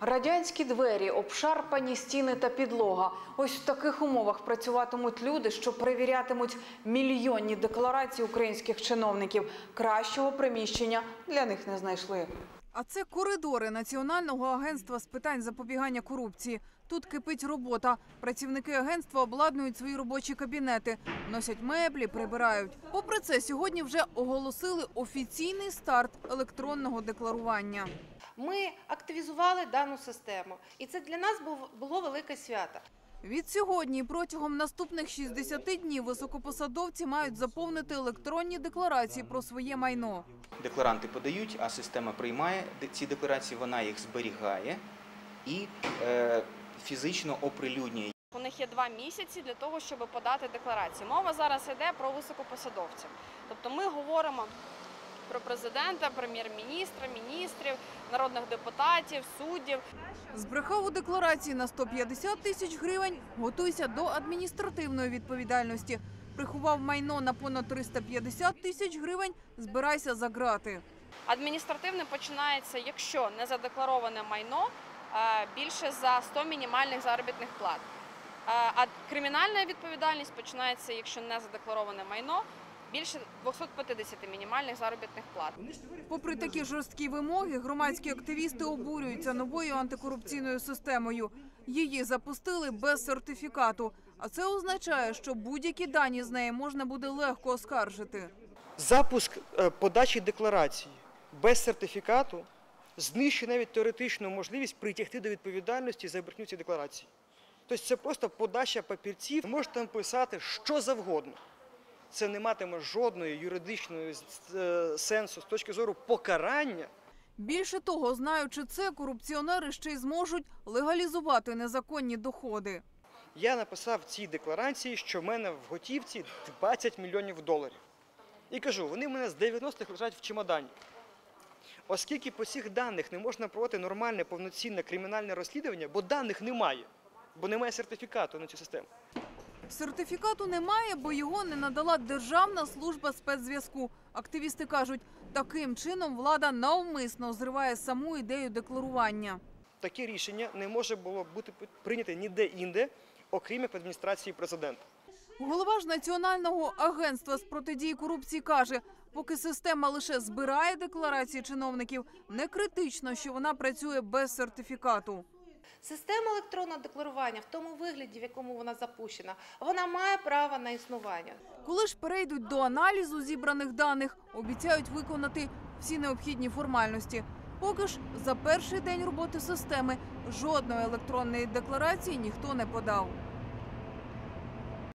Радянські двері, обшарпані стіни та підлога. Ось в таких умовах працюватимуть люди, що перевірятимуть мільйонні декларації українських чиновників. Кращого приміщення для них не знайшли. А це коридори Національного агентства з питань запобігання корупції. Тут кипить робота. Працівники агентства обладнують свої робочі кабінети, носять меблі, прибирають. Попри це, сьогодні вже оголосили офіційний старт електронного декларування. Ми активізували дану систему, і це для нас було велике свято. Від сьогодні протягом наступних 60 днів високопосадовці мають заповнити електронні декларації про своє майно. Декларанти подають, а система приймає ці декларації, вона їх зберігає і е, фізично оприлюднює. У них є два місяці для того, щоб подати декларації. Мова зараз йде про високопосадовців. Тобто ми говоримо про президента, прем'єр-міністра, міністрів, народних депутатів, суддів. Збрехав у декларації на 150 тисяч гривень, готуйся до адміністративної відповідальності. Приховав майно на понад 350 тисяч гривень, збирайся за грати. Адміністративне починається, якщо не задеклароване майно е, більше за 100 мінімальних заробітних плат. Е, А кримінальна відповідальність починається, якщо не задеклароване майно більше 250 мінімальних заробітних плат. Попри такі жорсткі вимоги, громадські активісти обурюються новою антикорупційною системою. Її запустили без сертифікату. А це означає, що будь-які дані з неї можна буде легко оскаржити. Запуск е, подачі декларації без сертифікату знищує навіть теоретичну можливість притягти до відповідальності за брехню цієї декларації. Тобто це просто подача папірців. Можете там писати що завгодно. Це не матиме жодної юридичної е, сенсу з точки зору покарання. Більше того, знаючи це, корупціонери ще й зможуть легалізувати незаконні доходи. Я написав в цій декларації, що в мене в готівці 20 мільйонів доларів. І кажу, вони в мене з 90-х лежать в чемодані. Оскільки по цих даних не можна проводити нормальне повноцінне кримінальне розслідування, бо даних немає, бо немає сертифікату на цю систему. Сертифікату немає, бо його не надала Державна служба спецзв'язку. Активісти кажуть, таким чином влада навмисно зриває саму ідею декларування. Таке рішення не може було бути прийнято ніде інде, окрім як в адміністрації президента. Голова ж Національного агентства з протидії корупції каже, поки система лише збирає декларації чиновників, не критично, що вона працює без сертифікату. Система електронного декларування в тому вигляді, в якому вона запущена, вона має право на існування. Коли ж перейдуть до аналізу зібраних даних, обіцяють виконати всі необхідні формальності. Поки ж за перший день роботи системи жодної електронної декларації ніхто не подав.